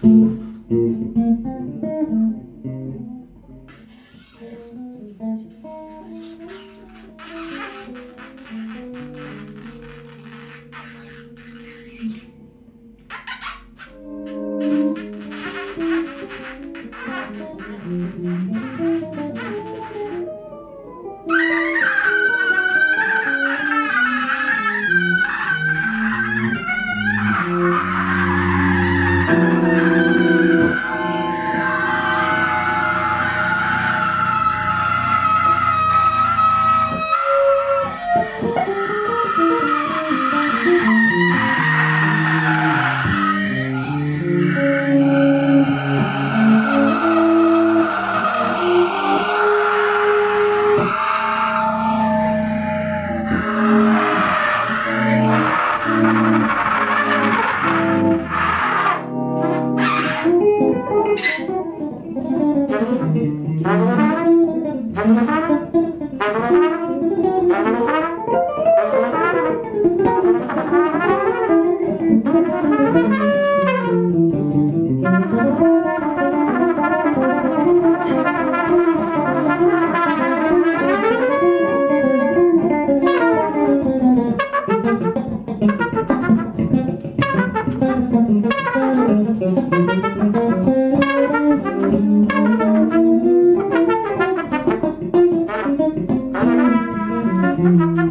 Mm-hmm. Mm-hmm.